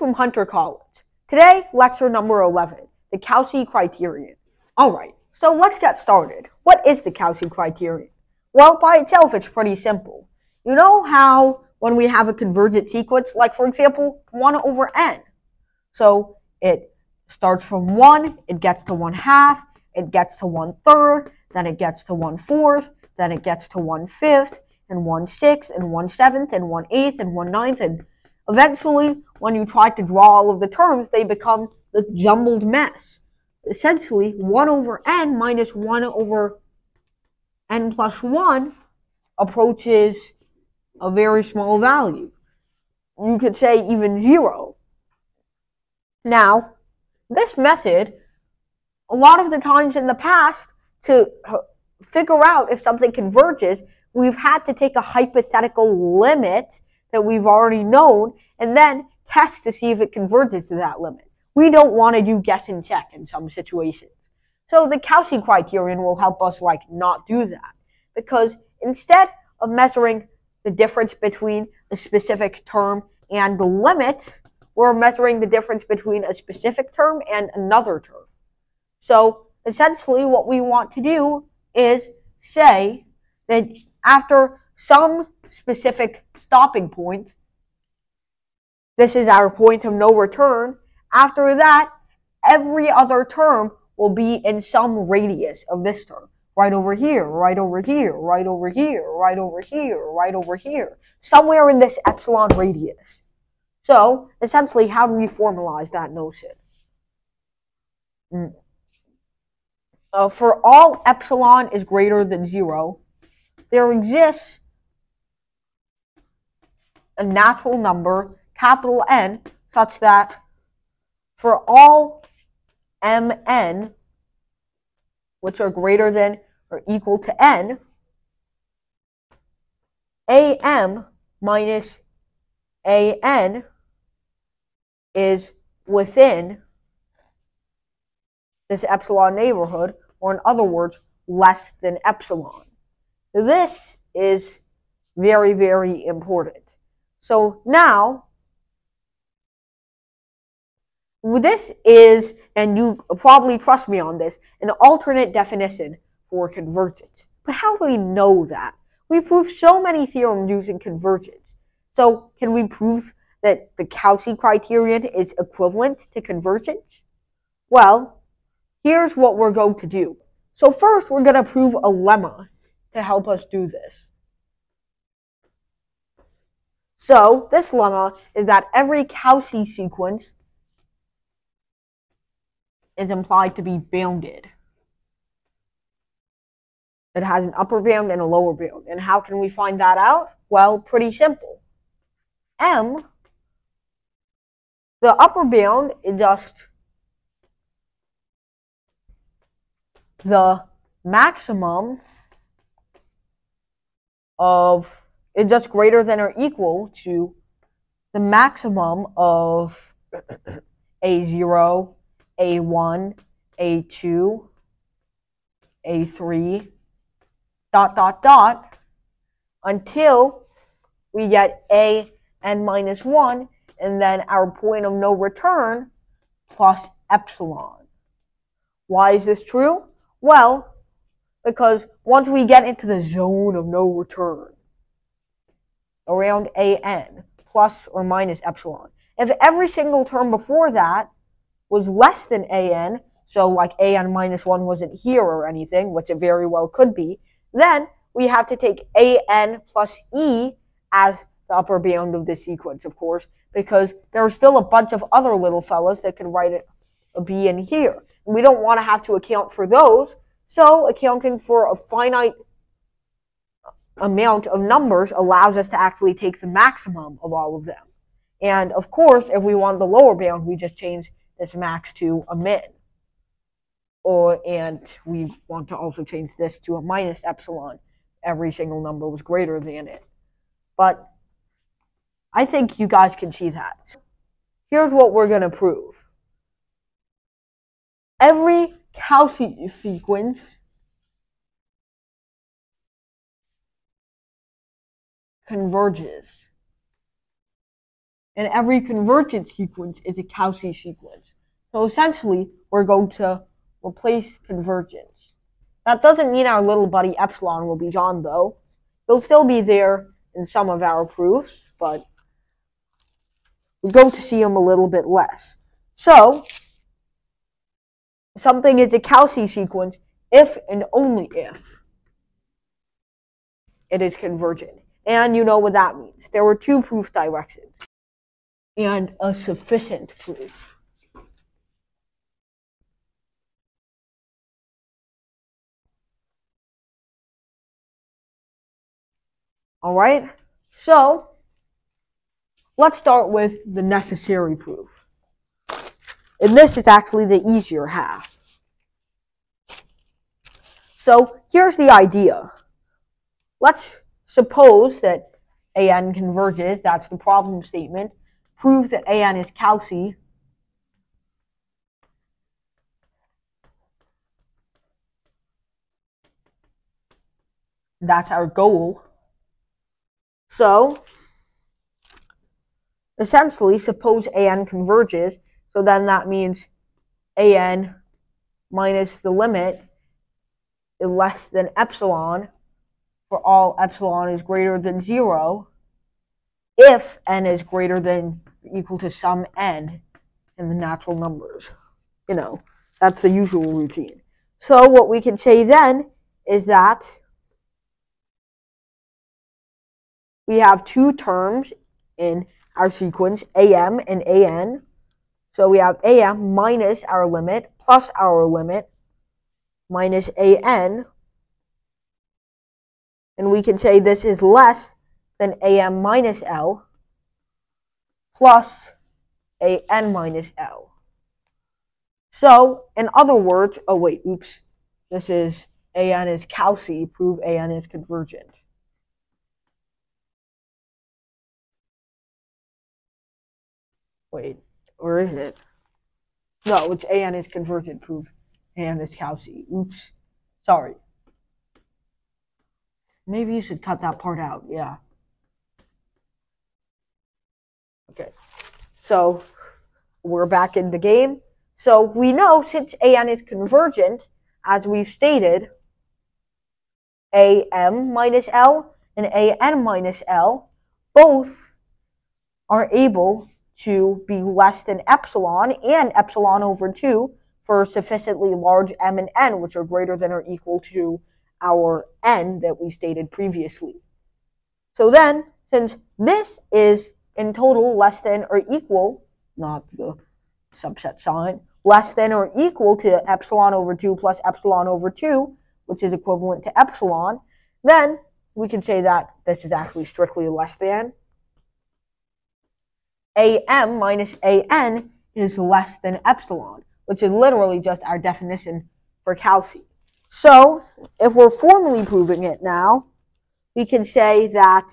from Hunter College. Today, lecture number 11, the Cauchy criterion. All right, so let's get started. What is the Cauchy criterion? Well, by itself, it's pretty simple. You know how when we have a convergent sequence, like for example, 1 over n. So it starts from 1, it gets to 1 half, it gets to 1 third, then it gets to 1 fourth, then it gets to 1 fifth, and 1 sixth, and 1 seventh, and 1 eighth, and 1 ninth, and eventually, when you try to draw all of the terms, they become this jumbled mess. Essentially, 1 over n minus 1 over n plus 1 approaches a very small value. You could say even 0. Now, this method, a lot of the times in the past, to figure out if something converges, we've had to take a hypothetical limit that we've already known and then test to see if it converges to that limit. We don't want to do guess and check in some situations. So the Cauchy criterion will help us like not do that because instead of measuring the difference between a specific term and the limit, we're measuring the difference between a specific term and another term. So essentially what we want to do is say that after some specific stopping point, this is our point of no return, after that, every other term will be in some radius of this term. Right over here, right over here, right over here, right over here, right over here. Somewhere in this epsilon radius. So, essentially, how do we formalize that notion? Mm. Uh, for all epsilon is greater than 0, there exists a natural number, capital N, such that for all mn, which are greater than or equal to n, am minus an is within this epsilon neighborhood, or in other words, less than epsilon. This is very, very important. So now, this is, and you probably trust me on this, an alternate definition for convergence. But how do we know that? We proved so many theorems using convergence. So can we prove that the Cauchy criterion is equivalent to convergence? Well, here's what we're going to do. So first, we're going to prove a lemma to help us do this. So this lemma is that every Cauchy sequence is implied to be bounded. It has an upper bound and a lower bound. And how can we find that out? Well, pretty simple. M, the upper bound is just the maximum of is just greater than or equal to the maximum of a0, a1, a2, a3, dot, dot, dot, until we get a n minus 1, and then our point of no return plus epsilon. Why is this true? Well, because once we get into the zone of no return, around an plus or minus epsilon, if every single term before that was less than an, so like an minus 1 wasn't here or anything, which it very well could be, then we have to take an plus e as the upper bound of the sequence, of course, because there are still a bunch of other little fellas that could write it a b in here. And we don't want to have to account for those, so accounting for a finite amount of numbers allows us to actually take the maximum of all of them. And of course, if we want the lower bound, we just change this max to a min or and we want to also change this to a minus epsilon. Every single number was greater than it. But I think you guys can see that. Here's what we're going to prove. Every Cauchy sequence converges. and every convergent sequence is a Cauchy sequence. So essentially, we're going to replace convergence. That doesn't mean our little buddy epsilon will be gone, though. He'll still be there in some of our proofs, but we're going to see him a little bit less. So, something is a Cauchy sequence if and only if it is convergent. And you know what that means. There were two proof directions and a sufficient proof. All right, so let's start with the necessary proof. And this is actually the easier half. So here's the idea. Let's suppose that AN converges, that's the problem statement. Prove that AN is Cauchy. That's our goal. So, essentially, suppose AN converges, so then that means AN minus the limit is less than epsilon for all epsilon is greater than 0 if n is greater than equal to some n in the natural numbers. You know, that's the usual routine. So what we can say then is that we have two terms in our sequence, am and an. So we have am minus our limit plus our limit minus an. And we can say this is less than am minus l plus an minus l. So, in other words, oh wait, oops, this is an is Cauchy, prove an is convergent. Wait, where is it? No, it's AN is convergent, proof. AN is Cauchy. Oops. Sorry. Maybe you should cut that part out. Yeah. Okay. So we're back in the game. So we know since AN is convergent, as we've stated, AM minus L and AN minus L both are able to be less than epsilon and epsilon over 2 for sufficiently large m and n, which are greater than or equal to our n that we stated previously. So then, since this is in total less than or equal, not the subset sign, less than or equal to epsilon over 2 plus epsilon over 2, which is equivalent to epsilon, then we can say that this is actually strictly less than am minus an is less than epsilon, which is literally just our definition for Cauchy. So, if we're formally proving it now, we can say that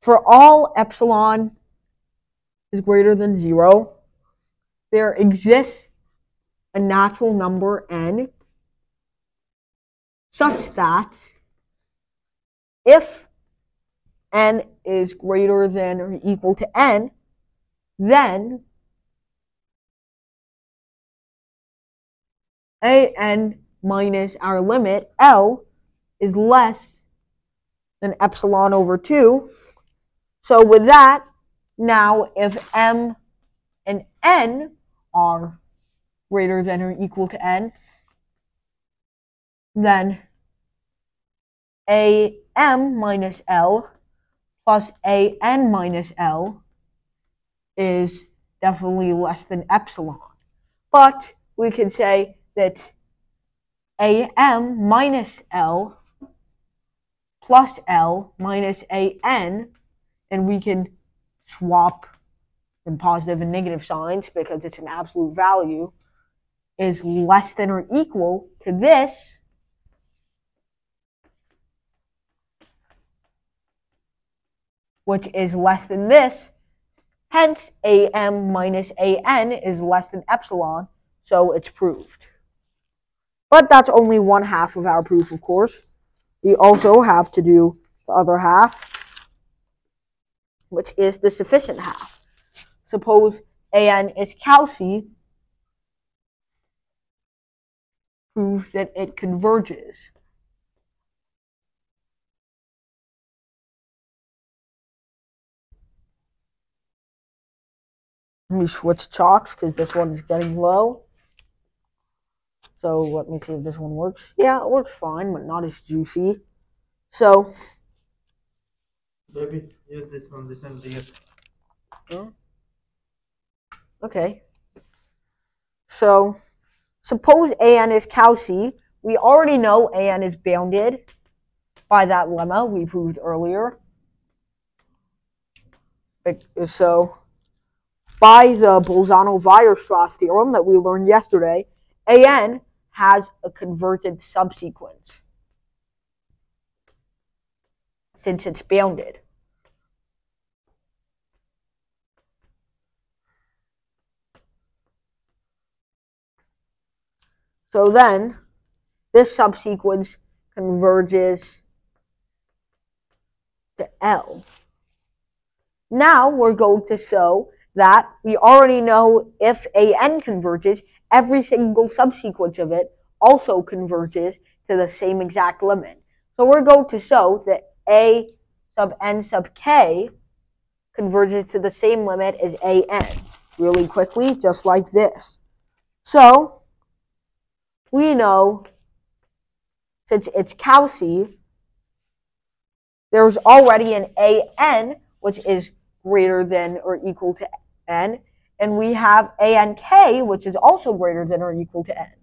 for all epsilon is greater than 0, there exists a natural number n such that if n is greater than or equal to n, then an minus our limit L is less than epsilon over 2. So with that, now if M and N are greater than or equal to N, then AM minus L plus an minus L is definitely less than epsilon. But we can say that am minus L plus L minus an, and we can swap the positive and negative signs because it's an absolute value, is less than or equal to this which is less than this. Hence, am minus an is less than epsilon, so it's proved. But that's only one half of our proof, of course. We also have to do the other half. which is the sufficient half. Suppose AN is Cauchy, prove that it converges. Let me switch chalks because this one is getting low. So let me see if this one works. Yeah, it works fine, but not as juicy. So, Baby, use this one, this one here. Oh. okay. So, suppose AN is Cauchy. We already know AN is bounded by that lemma we proved earlier. So, by the Bolzano-Weierstrass theorem that we learned yesterday, AN has a converted subsequence since it's bounded. So then, this subsequence converges to L. Now we're going to show that we already know if AN converges, every single subsequence of it also converges to the same exact limit. So we're going to show that A sub n sub k converges to the same limit as AN really quickly, just like this. So we know since it's Cauchy, there's already an AN which is greater than or equal to n, and we have ANK which is also greater than or equal to n.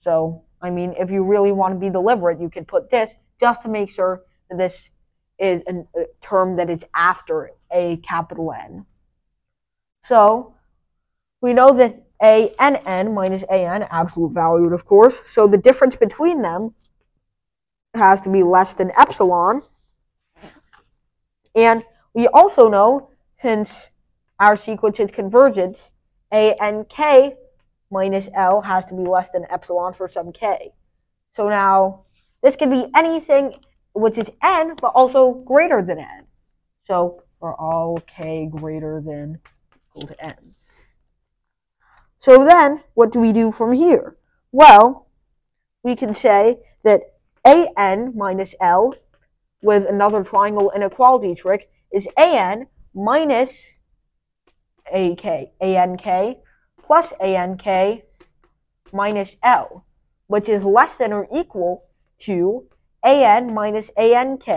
So, I mean, if you really want to be deliberate, you could put this just to make sure that this is a term that is after a capital N. So, we know that a n n minus a n, absolute valued, of course. So the difference between them has to be less than epsilon. And we also know, since our sequence is convergent, a n k minus l has to be less than epsilon for some k. So now this could be anything which is n, but also greater than n. So for all k greater than equal to n. So then, what do we do from here? Well, we can say that an minus l with another triangle inequality trick is an minus ak, ank plus ank minus l, which is less than or equal to an minus ank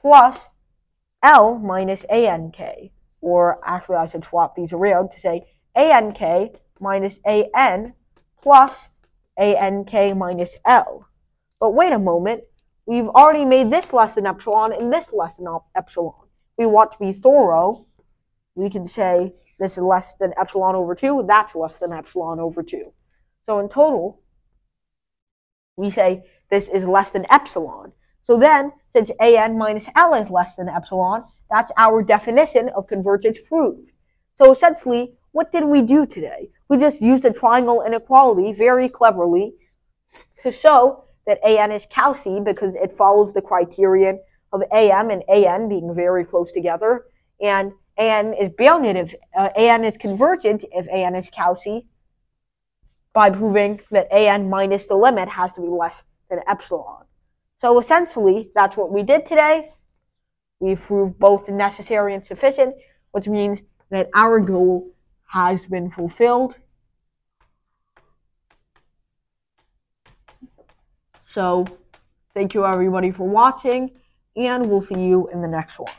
plus l minus ank. Or actually, I should swap these around to say ank minus an plus ank minus l. But wait a moment, we've already made this less than epsilon and this less than epsilon. We want to be thorough. We can say this is less than epsilon over 2, that's less than epsilon over 2. So in total, we say this is less than epsilon. So then, since an minus l is less than epsilon, that's our definition of convergence proved. So essentially, what did we do today? We just used a triangle inequality very cleverly to show that an is Cauchy because it follows the criterion of am and an being very close together, and an is bounded if uh, an is convergent if an is Cauchy by proving that an minus the limit has to be less than epsilon. So essentially, that's what we did today. We proved both necessary and sufficient, which means that our goal has been fulfilled. So, thank you everybody for watching, and we'll see you in the next one.